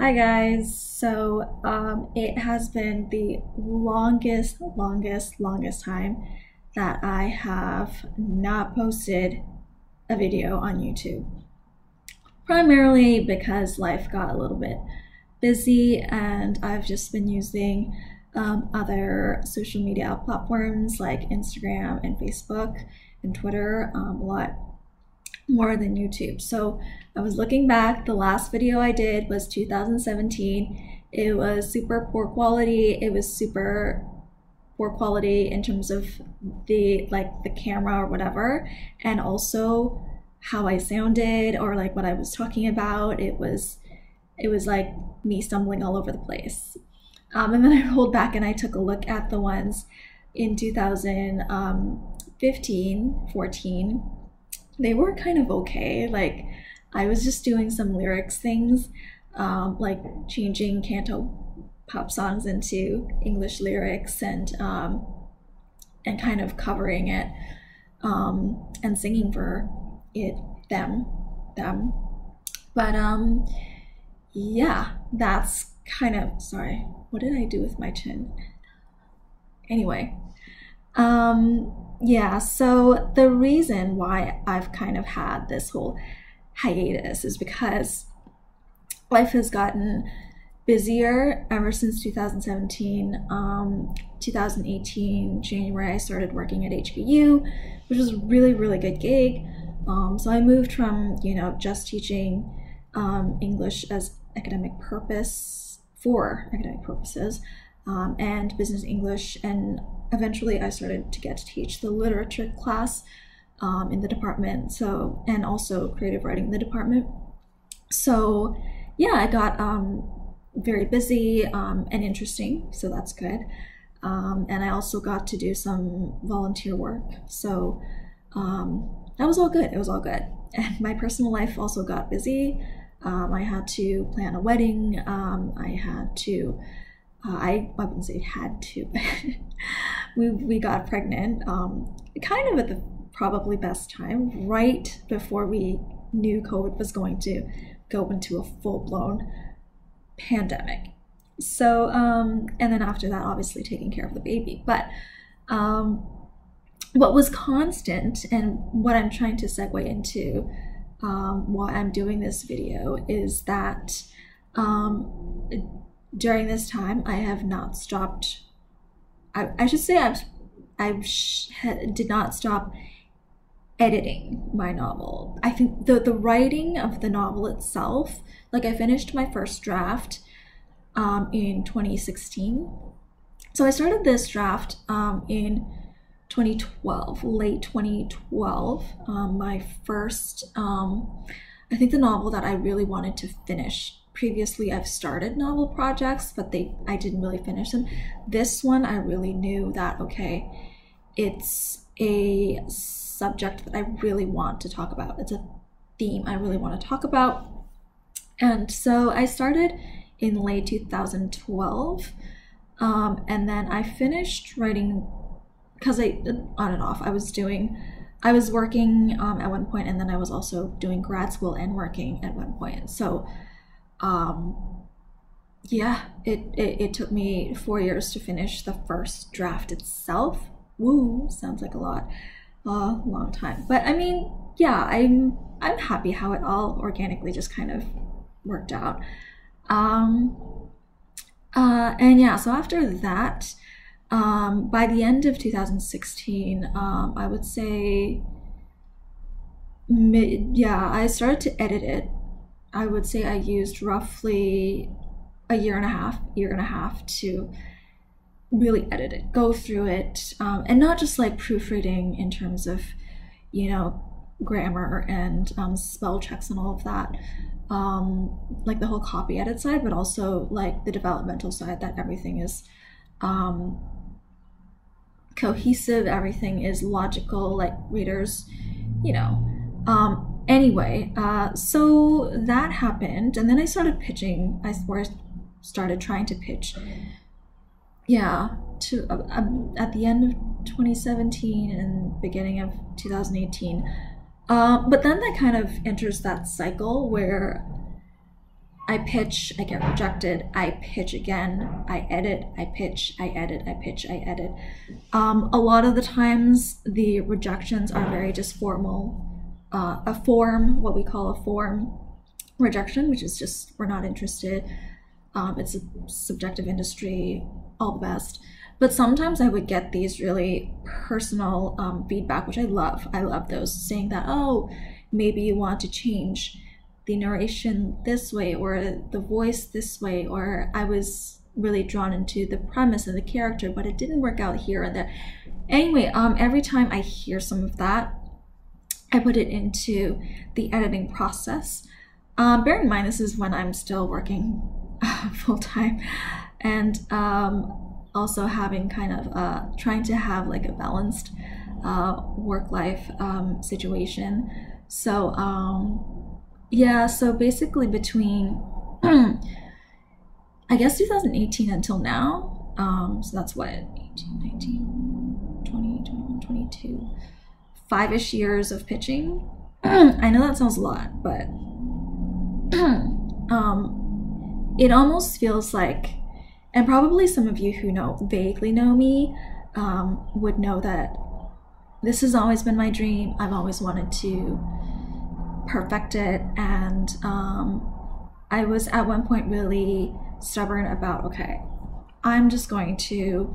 Hi guys. So um, it has been the longest, longest, longest time that I have not posted a video on YouTube. Primarily because life got a little bit busy and I've just been using um, other social media platforms like Instagram and Facebook and Twitter um, a lot more than YouTube. So I was looking back, the last video I did was 2017. It was super poor quality. It was super poor quality in terms of the like the camera or whatever and also how I sounded or like what I was talking about. It was it was like me stumbling all over the place. Um, and then I rolled back and I took a look at the ones in 2015, 14. They were kind of okay. Like I was just doing some lyrics things, um, like changing canto pop songs into English lyrics and um, and kind of covering it um, and singing for it them them. But um, yeah, that's kind of sorry. What did I do with my chin? Anyway, um, yeah. So the reason why I've kind of had this whole hiatus is because life has gotten busier ever since 2017. Um, 2018, January, I started working at HBU, which was a really, really good gig. Um, so I moved from, you know, just teaching um, English as academic purpose for academic purposes um, and business English. And eventually I started to get to teach the literature class um, in the department. So, and also creative writing in the department. So, yeah, I got um, very busy um, and interesting. So that's good. Um, and I also got to do some volunteer work. So that was all good. It was all good. And my personal life also got busy. Um, I had to plan a wedding. Um, I had to, uh, I, I wouldn't say had to, but we, we got pregnant um, kind of at the probably best time, right before we knew COVID was going to go into a full blown pandemic. So, um, and then after that, obviously taking care of the baby. But um, what was constant and what I'm trying to segue into um, while I'm doing this video is that um, during this time I have not stopped. I, I should say I've I sh- did not stop editing my novel. I think the the writing of the novel itself, like I finished my first draft um, in 2016. So I started this draft um, in 2012, late 2012. Um, my first, um, I think the novel that I really wanted to finish. Previously, I've started novel projects, but they I didn't really finish them. This one, I really knew that okay, it's a subject that I really want to talk about. It's a theme I really want to talk about, and so I started in late 2012. Um, and then I finished writing because I on and off I was doing I was working um, at one point and then I was also doing grad school and working at one point so um, yeah it, it it took me four years to finish the first draft itself. Woo sounds like a lot. A uh, long time. But I mean yeah I'm I'm happy how it all organically just kind of worked out. Um uh and yeah so after that um, by the end of 2016, um, I would say, mid, yeah, I started to edit it. I would say I used roughly a year and a half, year and a half to really edit it, go through it, um, and not just like proofreading in terms of, you know, grammar and um, spell checks and all of that, um, like the whole copy edit side, but also like the developmental side that everything is um, cohesive, everything is logical, like readers, you know. Anyway, uh, so that happened, and then I started pitching. I started trying to pitch. Yeah, to uh, um, at the end of 2017 and beginning of 2018. Uh, but then that kind of enters that cycle where I pitch, I get rejected, I pitch again, I edit, I pitch, I edit, I pitch, I edit. Um, a lot of the times, the rejections are very just formal. Uh, a form, what we call a form rejection, which is just we're not interested. Um, it's a subjective industry, all the best. But sometimes I would get these really personal um, feedback, which I love. I love those saying that, oh, maybe you want to change the narration this way or the voice this way, or I was really drawn into the premise and the character, but it didn't work out here and there. Anyway, um, every time I hear some of that, I put it into the editing process. Um, bear in mind, this is when I'm still working full time and um, also having kind of uh, trying to have like a balanced uh, work life um, situation. So, um, yeah, so basically between I guess 2018 until now, um, so that's what 18, 19, 20, 21, 22, five ish years of pitching. I know that sounds a lot, but um, it almost feels like, and probably some of you who know vaguely know me um, would know that this has always been my dream. I've always wanted to perfect it, and um, I was at one point really stubborn about okay, I'm just going to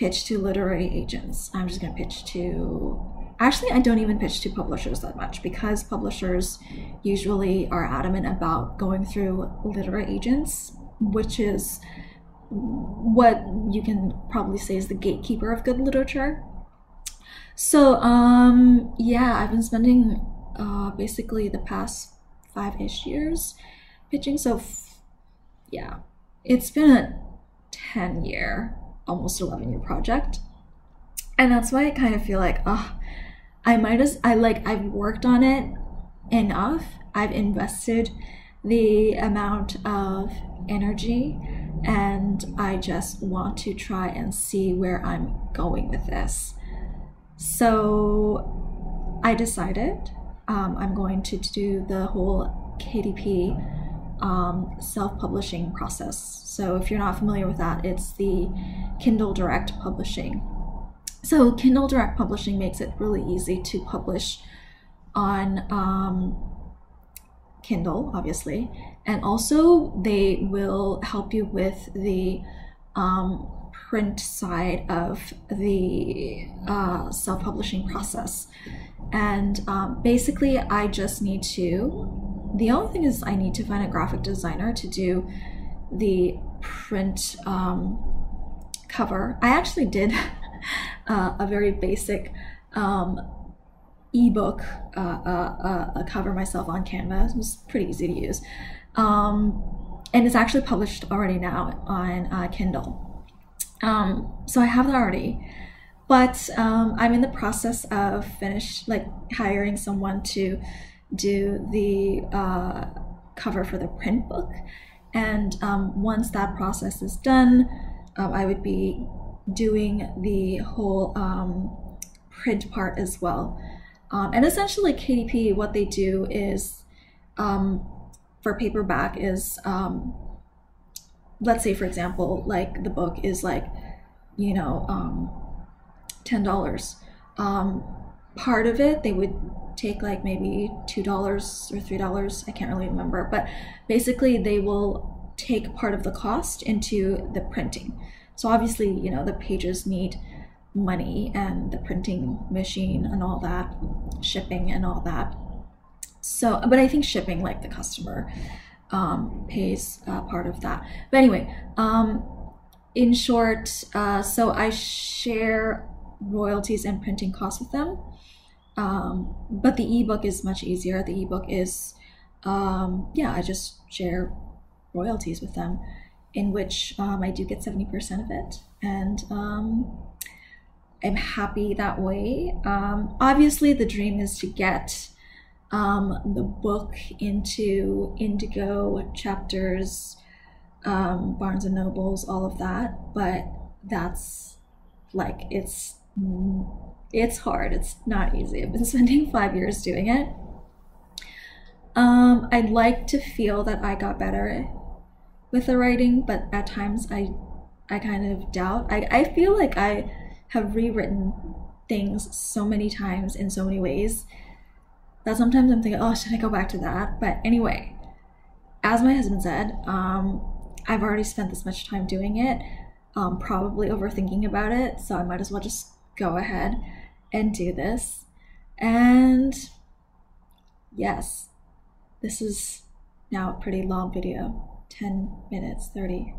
pitch to literary agents. I'm just going to pitch to Actually, I don't even pitch to publishers that much because publishers usually are adamant about going through literary agents, which is what you can probably say is the gatekeeper of good literature. So, um, yeah, I've been spending uh, basically the past five ish years pitching. So, yeah, it's been a 10 year, almost 11 year project. And that's why I kind of feel like, oh, I might as I like I've worked on it enough. I've invested the amount of energy and I just want to try and see where I'm going with this. So I decided um, I'm going to do the whole KDP um, self publishing process. So if you're not familiar with that, it's the Kindle Direct Publishing so Kindle Direct Publishing makes it really easy to publish on um, Kindle, obviously, and also they will help you with the um, print side of the uh, self-publishing process. And um, basically, I just need to. The only thing is, I need to find a graphic designer to do the print um, cover. I actually did uh, a very basic um, ebook uh, uh, uh, cover myself on Canva. It was pretty easy to use. Um, and it's actually published already now on uh, Kindle. Um, so I have that already. But um, I'm in the process of finish like hiring someone to do the uh, cover for the print book. And um, once that process is done, um, I would be doing the whole um, print part as well. Um, and essentially, KDP, what they do is um, for paperback is, let's say, for example, like the book is like, you know, um, $10. Um, part of it, they would take like maybe $2 or $3, I can't really remember, but basically, they will take part of the cost into the printing. So obviously, you know, the pages need money and the printing machine and all that, shipping and all that. So, but I think shipping, like the customer, um, pays uh, part of that. But anyway, um, in short, uh, so I share royalties and printing costs with them. Um, but the ebook is much easier. The ebook is, um, yeah, I just share royalties with them in which um, I do get 70% of it. And um, I'm happy that way. Um, obviously, the dream is to get um, the book into Indigo chapters, Barnes and Nobles, all of that. But that's like, it's. It's hard. It's not easy. I've been spending five years doing it. Um, I'd like to feel that I got better with the writing, but at times I I kind of doubt. I, I feel like I have rewritten things so many times in so many ways that sometimes I'm thinking, oh, should I go back to that? But anyway, as my husband said, um, I've already spent this much time doing it, um, probably overthinking about it, so I might as well just go ahead and do this. And yes, this is now a pretty long video 10 minutes 30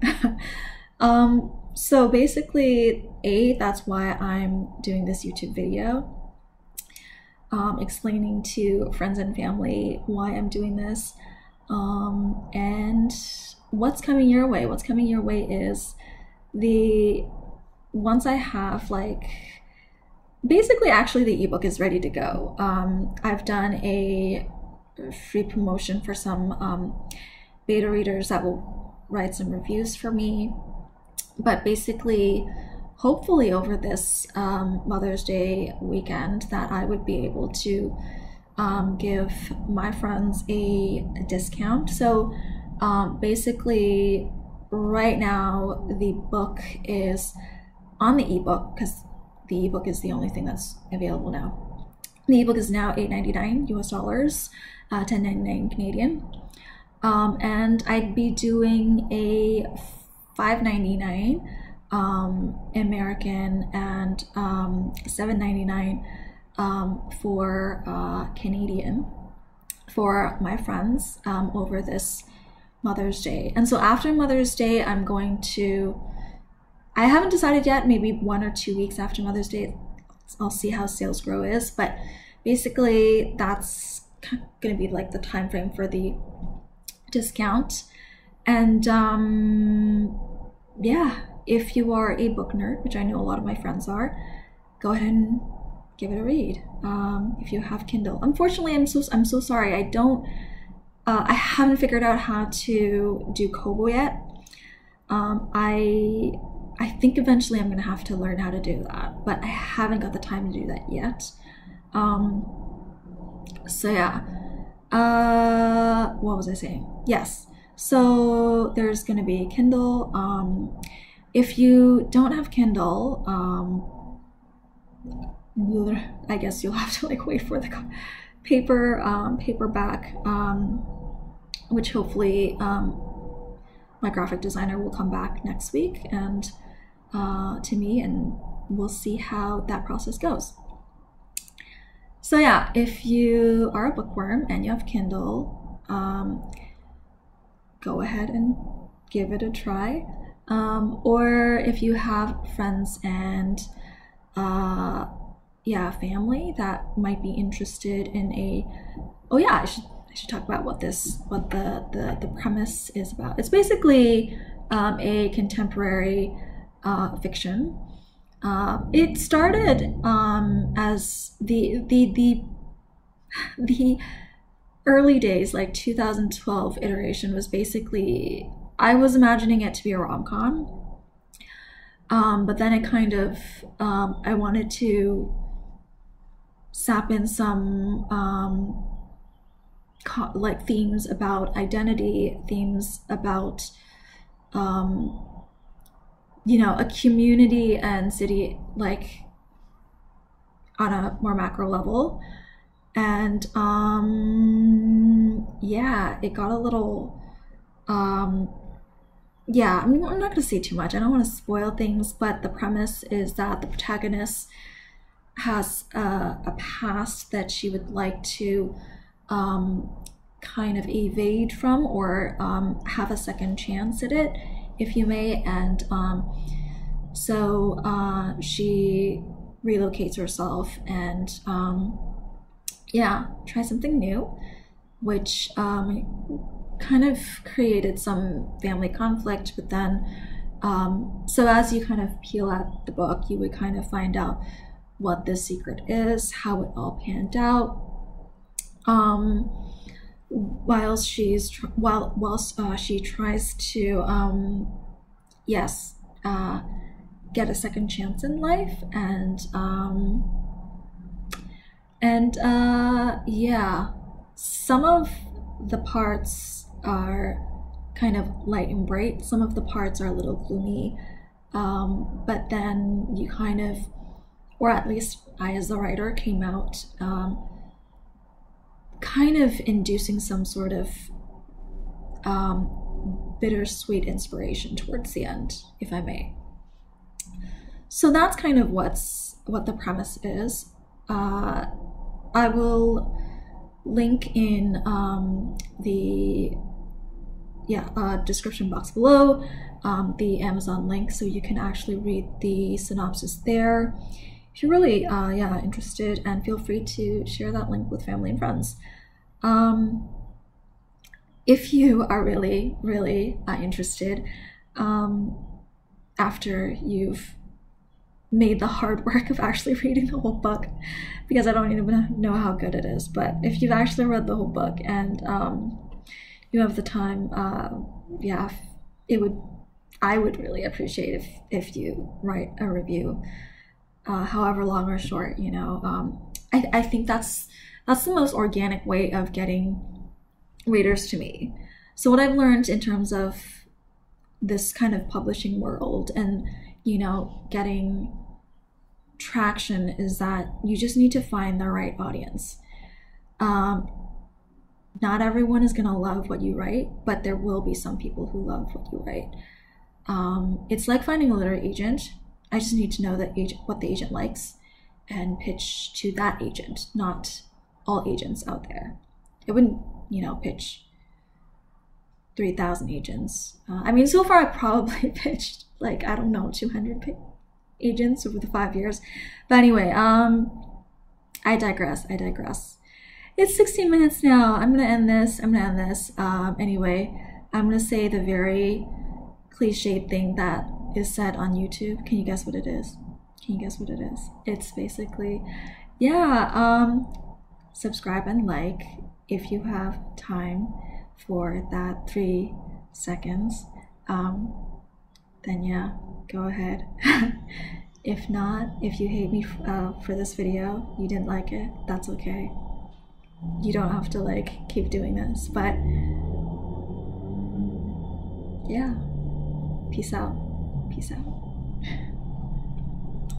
um so basically a that's why i'm doing this youtube video um, explaining to friends and family why i'm doing this. Um, and what's coming your way? What's coming your way is the once i have like basically actually the ebook is ready to go um, i've done a free promotion for some um, beta readers that will write some reviews for me. But basically, hopefully, over this um, Mother's Day weekend, that I would be able to um, give my friends a, a discount. So um, basically, right now, the book is on the ebook because the ebook is the only thing that's available now. The ebook is now $8.99 US dollars uh, 10.99 Canadian. Um, and I'd be doing a 5.99 um, American and um, 7.99 um, for uh, Canadian for my friends um, over this Mother's Day. And so after Mother's Day, I'm going to. I haven't decided yet. Maybe one or two weeks after Mother's Day, I'll see how sales grow is. But basically, that's going to be like the time frame for the discount. And um, yeah, if you are a book nerd, which I know a lot of my friends are, go ahead and give it a read. Um, if you have Kindle, unfortunately, I'm so I'm so sorry. I don't. Uh, I haven't figured out how to do Kobo yet. Um, I I think eventually I'm gonna have to learn how to do that, but I haven't got the time to do that yet. Um, so yeah. Uh what was i saying? Yes. So there's to be kindle. Um if you don't have kindle um i guess you'll have to like wait for the paper um paperback um which hopefully um my graphic designer will come back next week and uh to me and we'll see how that process goes so yeah, if you are a bookworm and you have Kindle, um, go ahead and give it a try. Um, or if you have friends and uh, yeah, family that might be interested in a oh yeah, I should I should talk about what this what the the, the premise is about. It's basically um, a contemporary uh, fiction uh, it started um, as the the the the early days, like 2012 iteration, was basically I was imagining it to be a rom com. Um, but then it kind of um, I wanted to sap in some um, co- like themes about identity, themes about um, you know, a community and city like on a more macro level. And um yeah, it got a little um yeah, I mean, I'm not going to say too much. I don't want to spoil things, but the premise is that the protagonist has a, a past that she would like to um, kind of evade from or um, have a second chance at it if you may. And um, so uh, she relocates herself and um, yeah, try something new, which um, kind of created some family conflict. But then, um, so as you kind of peel out the book, you would kind of find out what the secret is, how it all panned out. Um, whilst she's while whilst uh, she tries to um, yes uh, get a second chance in life and um, and uh, yeah some of the parts are kind of light and bright. Some of the parts are a little gloomy, um, but then you kind of, or at least I, as the writer, came out um, kind of inducing some sort of um, bittersweet inspiration towards the end, if I may. So that's kind of what's what the premise is. Uh, I will link in um, the yeah uh, description box below um, the Amazon link so you can actually read the synopsis there. If you're really uh, yeah interested, and feel free to share that link with family and friends. Um, if you are really really uh, interested, um, after you've made the hard work of actually reading the whole book because I don't even know how good it is. But if you've actually read the whole book and um, you have the time, uh, yeah, it would. I would really appreciate if if you write a review, uh, however long or short. You know, um, I I think that's that's the most organic way of getting readers to me. So what I've learned in terms of this kind of publishing world and you know getting traction is that you just need to find the right audience. Um, not everyone is going to love what you write, but there will be some people who love what you write. Um, it's like finding a literary agent. I just need to know that agent, what the agent likes and pitch to that agent, not all agents out there. I wouldn't, you know, pitch 3,000 agents. Uh, I mean, so far I've probably pitched like, I don't know, 200 agents over the five years. But anyway, um, I digress. I digress. It's 16 minutes now. I'm gonna end this. I'm gonna end this. Um, anyway, I'm gonna say the very cliched thing that is said on YouTube. Can you guess what it is? Can you guess what it is? It's basically, yeah, um, subscribe and like if you have time for that three seconds. Um, then yeah, go ahead. if not, if you hate me uh, for this video, you didn't like it, that's okay. You don't have to like keep doing this, but yeah. Peace out. Peace out.